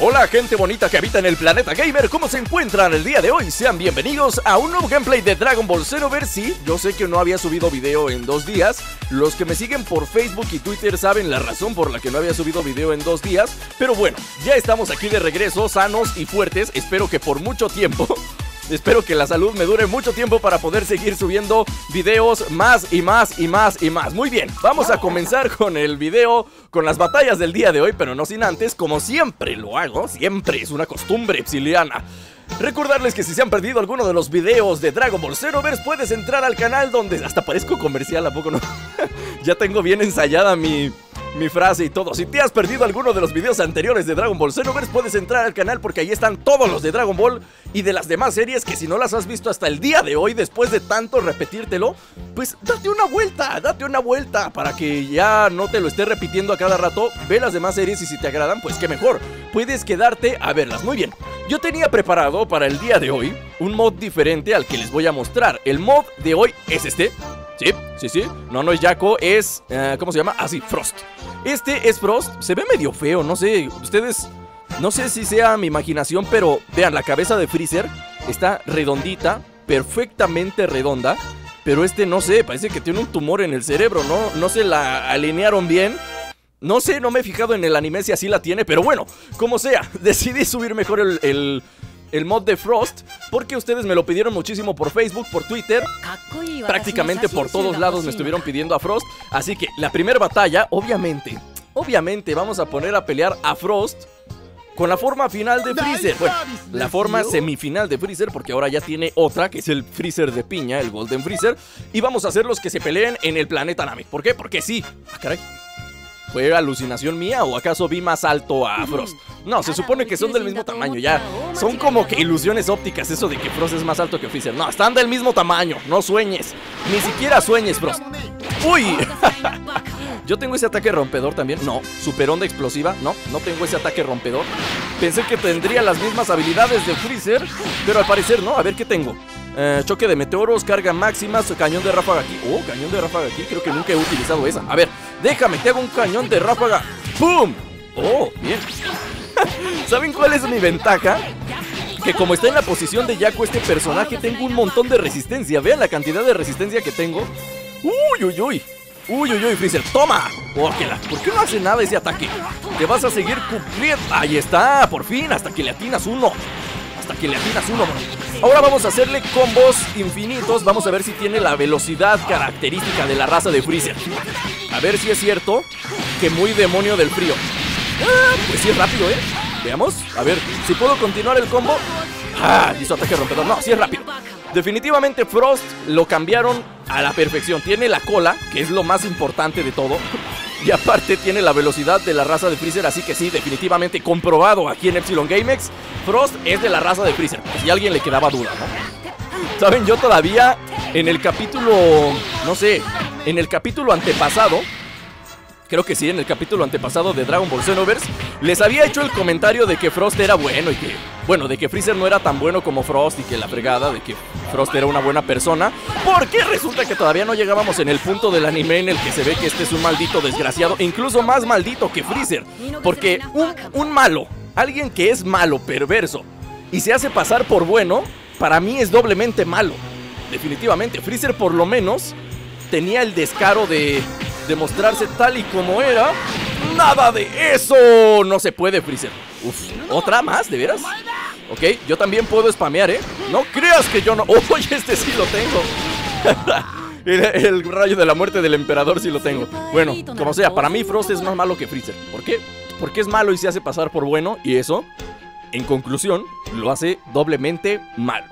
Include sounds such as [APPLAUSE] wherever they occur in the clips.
Hola gente bonita que habita en el planeta gamer, ¿cómo se encuentran el día de hoy? Sean bienvenidos a un nuevo gameplay de Dragon Ball Xenoverse Sí, yo sé que no había subido video en dos días. Los que me siguen por Facebook y Twitter saben la razón por la que no había subido video en dos días. Pero bueno, ya estamos aquí de regreso, sanos y fuertes. Espero que por mucho tiempo [LAUGHS] Espero que la salud me dure mucho tiempo para poder seguir subiendo videos más y más y más y más. Muy bien, vamos a comenzar con el video, con las batallas del día de hoy, pero no sin antes, como siempre lo hago, siempre es una costumbre psiliana. Recordarles que si se han perdido alguno de los videos de Dragon Ball Xenoverse puedes entrar al canal donde hasta parezco comercial, ¿a poco no? [LAUGHS] ya tengo bien ensayada mi, mi frase y todo. Si te has perdido alguno de los videos anteriores de Dragon Ball Xenoverse, puedes entrar al canal porque ahí están todos los de Dragon Ball y de las demás series que si no las has visto hasta el día de hoy, después de tanto repetírtelo, pues date una vuelta, date una vuelta para que ya no te lo esté repitiendo a cada rato. Ve las demás series y si te agradan, pues qué mejor. Puedes quedarte a verlas. Muy bien. Yo tenía preparado para el día de hoy un mod diferente al que les voy a mostrar. El mod de hoy es este. Sí, sí, sí. No, no es Jaco, es... Eh, ¿Cómo se llama? Ah, sí, Frost. Este es Frost. Se ve medio feo, no sé. Ustedes... No sé si sea mi imaginación, pero vean, la cabeza de Freezer está redondita, perfectamente redonda. Pero este, no sé, parece que tiene un tumor en el cerebro, ¿no? No se la alinearon bien. No sé, no me he fijado en el anime si así la tiene, pero bueno, como sea, [LAUGHS] decidí subir mejor el, el, el mod de Frost porque ustedes me lo pidieron muchísimo por Facebook, por Twitter. Prácticamente por todos lados me estuvieron pidiendo a Frost. Así que la primera batalla, obviamente, obviamente vamos a poner a pelear a Frost con la forma final de Freezer. Bueno, la forma semifinal de Freezer, porque ahora ya tiene otra, que es el Freezer de piña, el Golden Freezer. Y vamos a hacer los que se peleen en el planeta Namek. ¿Por qué? Porque sí. Ah, caray. ¿Fue alucinación mía o acaso vi más alto a Frost? No, se supone que son del mismo tamaño, ya. Son como que ilusiones ópticas, eso de que Frost es más alto que Freezer. No, están del mismo tamaño, no sueñes. Ni siquiera sueñes, Frost. ¡Uy! [LAUGHS] Yo tengo ese ataque rompedor también. No, super onda explosiva. No, no tengo ese ataque rompedor. Pensé que tendría las mismas habilidades de Freezer, pero al parecer no. A ver qué tengo. Eh, choque de meteoros, carga máxima, cañón de ráfaga aquí. Oh, cañón de ráfaga aquí. Creo que nunca he utilizado esa. A ver, déjame, te hago un cañón de ráfaga. ¡Pum! Oh, bien. [LAUGHS] ¿Saben cuál es mi ventaja? Que como está en la posición de Yaku este personaje, tengo un montón de resistencia. Vean la cantidad de resistencia que tengo. Uy, uy, uy. Uy, uy, uy, Freezer, ¡toma! Oh, ¿Por qué no hace nada ese ataque? Te vas a seguir cumpliendo. Ahí está, por fin, hasta que le atinas uno. Hasta que le atinas uno, Ahora vamos a hacerle combos infinitos. Vamos a ver si tiene la velocidad característica de la raza de Freezer. A ver si es cierto que muy demonio del frío. Ah, pues sí es rápido, ¿eh? Veamos. A ver, si puedo continuar el combo. Ah, hizo ataque rompedor. No, sí es rápido. Definitivamente Frost lo cambiaron a la perfección. Tiene la cola, que es lo más importante de todo. Y aparte tiene la velocidad de la raza de Freezer, así que sí, definitivamente comprobado aquí en Epsilon GameX, Frost es de la raza de Freezer. Si a alguien le quedaba duda, ¿no? Saben, yo todavía en el capítulo, no sé, en el capítulo antepasado, creo que sí, en el capítulo antepasado de Dragon Ball Xenoverse, les había hecho el comentario de que Frost era bueno y que, bueno, de que Freezer no era tan bueno como Frost y que la fregada, de que Frost era una buena persona, porque resulta que todavía no llegábamos en el punto del anime en el que se ve que este es un maldito desgraciado, incluso más maldito que Freezer, porque un, un malo, alguien que es malo, perverso, y se hace pasar por bueno, para mí es doblemente malo. Definitivamente, Freezer por lo menos tenía el descaro de demostrarse tal y como era. ¡Nada de eso! No se puede, Freezer. Uf, ¿otra más? ¿De veras? Ok, yo también puedo spamear, ¿eh? No creas que yo no... [LAUGHS] ¡Oye, este sí lo tengo! [LAUGHS] el, el, rayo de la muerte del emperador sí lo tengo. Bueno, como sea, para mí Frost es más malo que Freezer. ¿Por qué? Porque es malo y se hace pasar por bueno. Y eso, en conclusión, lo hace doblemente malo.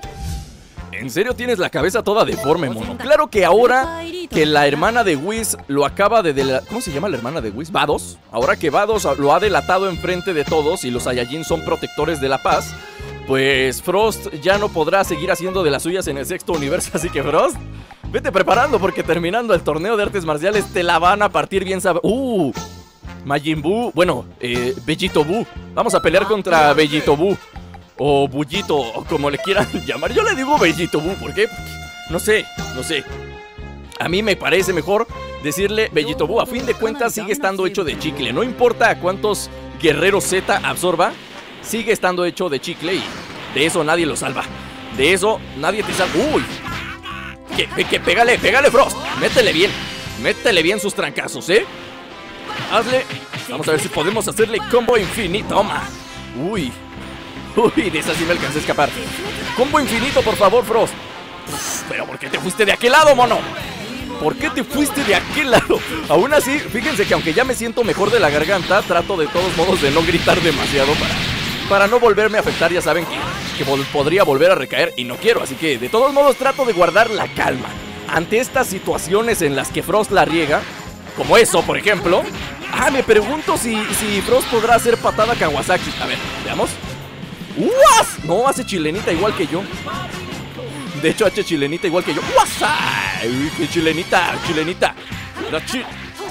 ¿En serio tienes la cabeza toda deforme, mono? Claro que ahora que la hermana de Whis lo acaba de... Dela ¿Cómo se llama la hermana de Whis? Vados. Ahora que Vados lo ha delatado enfrente de todos y los Saiyajin son protectores de la paz, pues Frost ya no podrá seguir haciendo de las suyas en el sexto universo. [LAUGHS] Así que Frost, vete preparando porque terminando el torneo de artes marciales te la van a partir bien sab... ¡Uh! Majin Buu, bueno, eh, Bellito Buu. Vamos a pelear contra Bellito Buu o Bullito, o como le quieran [LAUGHS] llamar. Yo le digo Bellito Bu, ¿por qué? No sé, no sé. A mí me parece mejor decirle Bellito Bu. A fin de cuentas sigue estando hecho de chicle. No importa cuántos guerreros Z absorba, sigue estando hecho de chicle y de eso nadie lo salva. De eso nadie te salva. ¡Uy! Que, que pégale, pégale, Frost. Métele bien. Métele bien sus trancazos, ¿eh? Hazle. Vamos a ver si podemos hacerle combo infinito. Toma. Uy. Uy, de esa sí me alcancé a escapar. Combo infinito, por favor, Frost. Pero ¿por qué te fuiste de aquel lado, mono? ¿Por qué te fuiste de aquel lado? Aún así, fíjense que aunque ya me siento mejor de la garganta, trato de todos modos de no gritar demasiado para, para no volverme a afectar. Ya saben que, podría volver a recaer y no quiero. Así que de todos modos trato de guardar la calma. Ante estas situaciones en las que Frost la riega, como eso, por ejemplo. Ah, me pregunto si, si Frost podrá hacer patada Kawasaki. A ver, veamos. ¡Uas! No, hace chilenita igual que yo. De hecho, hace chilenita igual que yo. ¡Uy, qué chilenita! ¡Chilenita!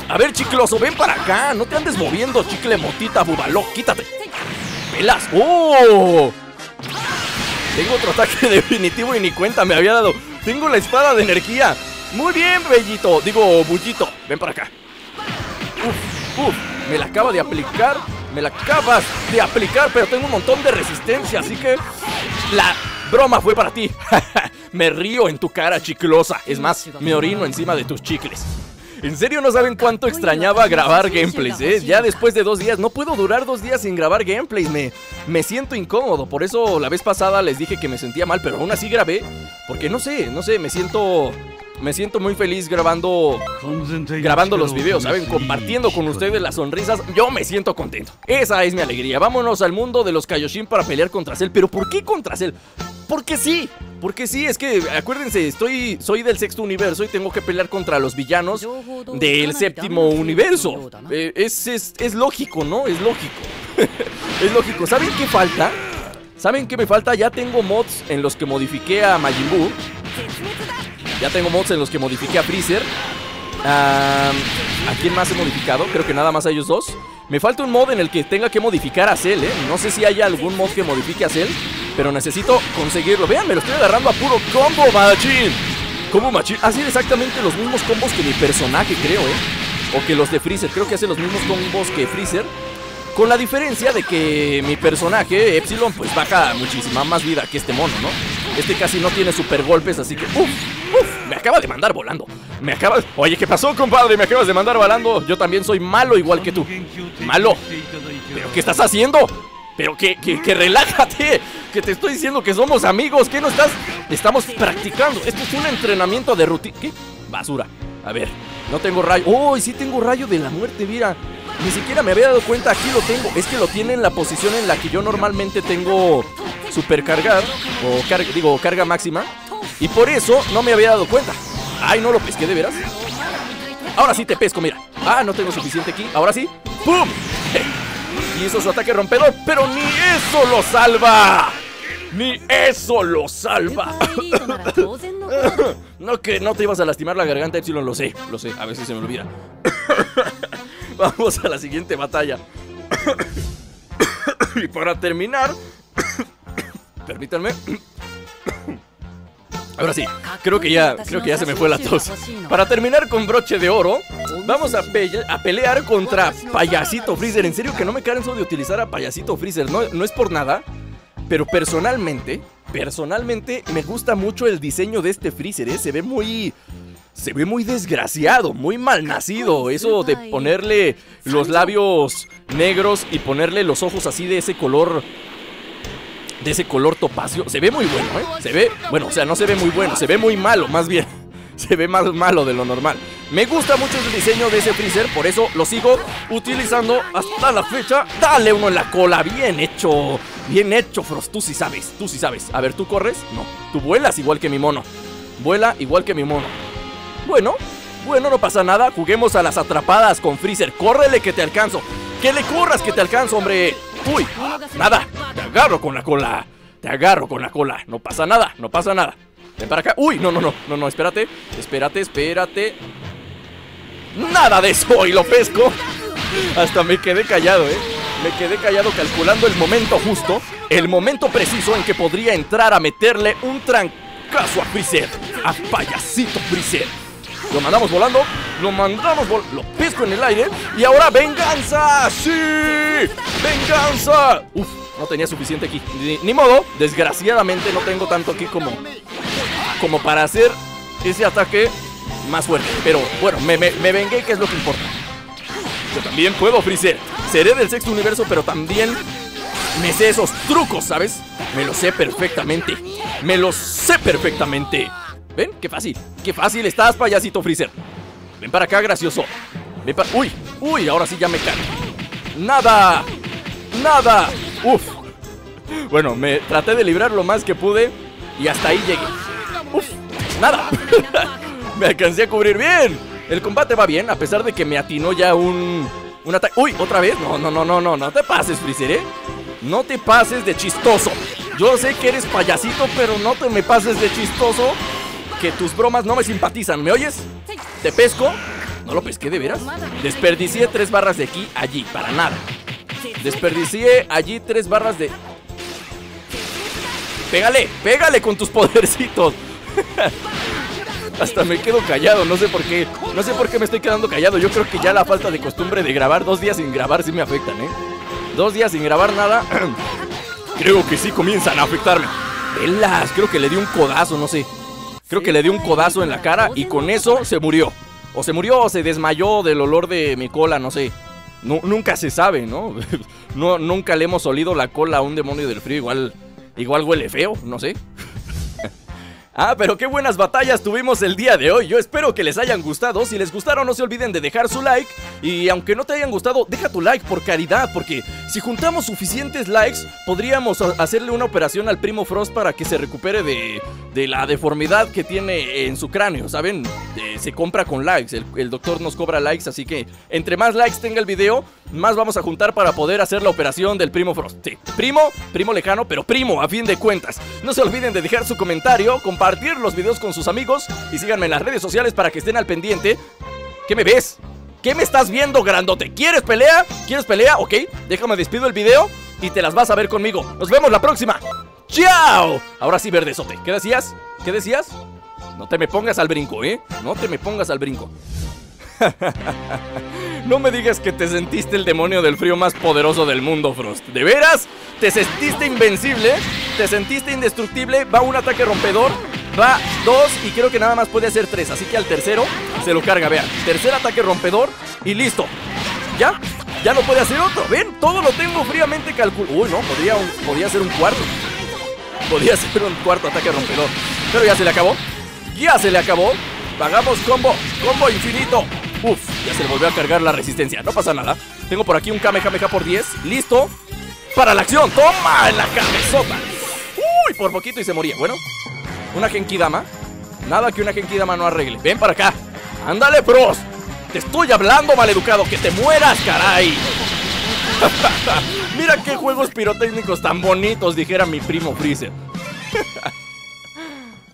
A ver, chicloso, ven para acá. No te andes moviendo, chicle motita, bubaló. Quítate. ¡Pelas! ¡Oh! Tengo otro ataque [LAUGHS] definitivo y ni cuenta me había dado. Tengo la espada de energía. Muy bien, bellito. Digo, bullito. Ven para acá. Uf, uf. Me la acaba de aplicar. Me la acabas de aplicar, pero tengo un montón de resistencia, así que... La broma fue para ti. [LAUGHS] me río en tu cara chiclosa. Es más, me orino encima de tus chicles. En serio no saben cuánto extrañaba grabar gameplays, ¿eh? Ya después de dos días, no puedo durar dos días sin grabar gameplays, me, me siento incómodo. Por eso la vez pasada les dije que me sentía mal, pero aún así grabé. Porque no sé, no sé, me siento me siento muy feliz grabando grabando los videos, ¿saben? Compartiendo con ustedes las sonrisas. Yo me siento contento. Esa es mi alegría. Vámonos al mundo de los Kaioshin para pelear contra Cell. ¿Pero por qué contra Cell? Porque sí. Porque sí, es que acuérdense, estoy soy del sexto universo y tengo que pelear contra los villanos del séptimo universo. Eh, es, es, es lógico, ¿no? Es lógico. [LAUGHS] es lógico. ¿Saben qué falta? ¿Saben qué me falta? Ya tengo mods en los que modifiqué a Majin Buu. Ya tengo mods en los que modifiqué a Freezer. ¿A quién más he modificado? Creo que nada más a ellos dos. Me falta un mod en el que tenga que modificar a Cell, ¿eh? No sé si hay algún mod que modifique a Cell, pero necesito conseguirlo. Vean, me lo estoy agarrando a puro combo, machín. Combo machín. Hace exactamente los mismos combos que mi personaje, creo, ¿eh? O que los de Freezer. Creo que hace los mismos combos que Freezer. Con la diferencia de que mi personaje, Epsilon, pues baja muchísima más vida que este mono, ¿no? Este casi no tiene super golpes, así que... ¡Uf! ¡Uf! Me acaba de mandar volando. Me acaba... Oye, ¿qué pasó, compadre? Me acabas de mandar volando. Yo también soy malo igual que tú. ¡Malo! ¿Pero qué estás haciendo? Pero que, que relájate. Que te estoy diciendo que somos amigos. ¿Qué no estás? Estamos practicando. Esto es un entrenamiento de rutina. ¿Qué? Basura. A ver, no tengo rayo. ¡Oh, sí tengo rayo de la muerte! Mira. Ni siquiera me había dado cuenta, aquí lo tengo. Es que lo tiene en la posición en la que yo normalmente tengo supercargar, o digo, carga máxima. Y por eso no me había dado cuenta. Ay, no lo pesqué de veras. Ahora sí te pesco, mira. Ah, no tengo suficiente aquí. Ahora sí. ¡Pum! [LAUGHS] Y hizo su ataque rompedor, pero ni eso lo salva. Ni eso lo salva. [LAUGHS] no que no te ibas a lastimar la garganta, Epsilon, lo sé, lo sé. A veces se me olvida. [COUGHS] Vamos a la siguiente batalla. [COUGHS] y para terminar, [COUGHS] permítanme. Ahora sí, creo que ya, creo que ya se me fue la tos. Para terminar con broche de oro, vamos a, a, pelear contra Payasito Freezer. En serio que no me canso de utilizar a Payasito Freezer, no, no es por nada, pero personalmente, personalmente me gusta mucho el diseño de este Freezer, ¿eh? se ve muy se ve muy desgraciado, muy mal nacido. Eso de ponerle los labios negros y ponerle los ojos así de ese color. De ese color topacio. Se ve muy bueno, ¿eh? Se ve. Bueno, o sea, no se ve muy bueno, se ve muy malo, más bien. [LAUGHS] Se ve más malo de lo normal. Me gusta mucho el diseño de ese freezer, por eso lo sigo utilizando hasta la fecha. Dale uno en la cola, bien hecho. Bien hecho, Frost. Tú sí sabes, tú sí sabes. A ver, ¿tú corres? No. Tú vuelas igual que mi mono. Vuela igual que mi mono. Bueno, bueno, no pasa nada. Juguemos a las atrapadas con Freezer. ¡Córrele que te alcanzo! ¡Que le corras que te alcanzo, hombre! ¡Uy! ¡Nada! ¡Te agarro con la cola! ¡Te agarro con la cola! No pasa nada, no pasa nada. Ven para acá. ¡Uy! No, no, no, no, no, espérate. Espérate, espérate. Nada de eso y lo pesco. Hasta me quedé callado, ¿eh? Me quedé callado calculando el momento justo, el momento preciso en que podría entrar a meterle un trancazo a Freezer, a payasito Freezer. Lo mandamos volando. Lo mandamos volando. Lo pesco en el aire. Y ahora venganza. ¡Sí! ¡Venganza! Uf, no tenía suficiente aquí. Ni, ni modo. Desgraciadamente no tengo tanto aquí como, como para hacer ese ataque más fuerte. Pero bueno, me, vengué, que es lo que importa. Yo también puedo, Freezer. Seré del sexto universo, pero también me sé esos trucos, ¿sabes? Me los sé perfectamente. Me los sé perfectamente. ¿Ven? Qué fácil. Qué fácil estás, payasito Freezer. Ven para acá, gracioso. Ven para... Uy, uy, ahora sí ya me cae. Nada. Nada. Uf. [LAUGHS] Bueno, me traté de librar lo más que pude y hasta ahí llegué. Uf, nada. [LAUGHS] me alcancé a cubrir bien. El combate va bien, a pesar de que me atinó ya un... Un ataque... ¡Uy! ¿Otra vez? No, no, no, no, no, no te pases, Freezer, ¿eh? No te pases de chistoso. Yo sé que eres payasito, pero no te me pases de chistoso. Que tus bromas no me simpatizan, ¿me oyes? Te pesco. ¿No lo pesqué de veras? Desperdicié tres barras de aquí, allí, para nada. Desperdicié allí tres barras de... Pégale, pégale con tus podercitos. [LAUGHS] Hasta me quedo callado, no sé por qué. No sé por qué me estoy quedando callado. Yo creo que ya la falta de costumbre de grabar dos días sin grabar sí me afectan, ¿eh? Dos días sin grabar nada. [CLEARS THROAT] creo que sí comienzan a afectarme. Velas, creo que le di un codazo, no sé. Creo que le di un codazo en la cara y con eso se murió. O se murió o se desmayó del olor de mi cola, no sé. nunca se sabe, ¿no? [LAUGHS] ¿no? Nunca le hemos olido la cola a un demonio del frío. Igual, igual huele feo, no sé. [LAUGHS] Ah, pero qué buenas batallas tuvimos el día de hoy. Yo espero que les hayan gustado. Si les gustaron, no se olviden de dejar su like. Y aunque no te hayan gustado, deja tu like por caridad. Porque si juntamos suficientes likes, podríamos hacerle una operación al primo Frost para que se recupere de, de la deformidad que tiene en su cráneo. ¿Saben? se compra con likes. El, el doctor nos cobra likes. Así que entre más likes tenga el video, más vamos a juntar para poder hacer la operación del primo Frost. Sí, primo, primo lejano, pero primo a fin de cuentas. No se olviden de dejar su comentario, compartir los videos con sus amigos y síganme en las redes sociales para que estén al pendiente. ¿Qué me ves? ¿Qué me estás viendo, grandote? ¿Quieres pelea? ¿Quieres pelea? Ok, déjame despido el video y te las vas a ver conmigo. Nos vemos la próxima. ¡Chao! Ahora sí, verdesote. ¿Qué decías? ¿Qué decías? No te me pongas al brinco, ¿eh? No te me pongas al brinco. [LAUGHS] no me digas que te sentiste el demonio del frío más poderoso del mundo, Frost. ¿De veras? ¿Te sentiste invencible? ¿Te sentiste indestructible? Va un ataque rompedor Va dos y creo que nada más puede hacer tres Así que al tercero se lo carga, vean Tercer ataque rompedor y listo. ¿Ya? Ya no puede hacer otro ¿Ven? Todo lo tengo fríamente calculado. Uy, no, podría, podría ser un cuarto. Podría [LAUGHS] ser un cuarto ataque rompedor. Pero ya se le acabó. Ya se le acabó. Hagamos combo, combo infinito. Uf, ya se le volvió a cargar la resistencia. No pasa nada. Tengo por aquí un Kamehameha por 10 Listo. Para la acción. Toma en la cabezota. Uy, por poquito y se moría. Bueno ¿Una Genkidama? Nada que una Genkidama no arregle. Ven para acá. ¡Ándale, pros! Te estoy hablando, maleducado. ¡Que te mueras, caray! [LAUGHS] Mira qué juegos pirotécnicos tan bonitos, dijera mi primo Freezer. [LAUGHS]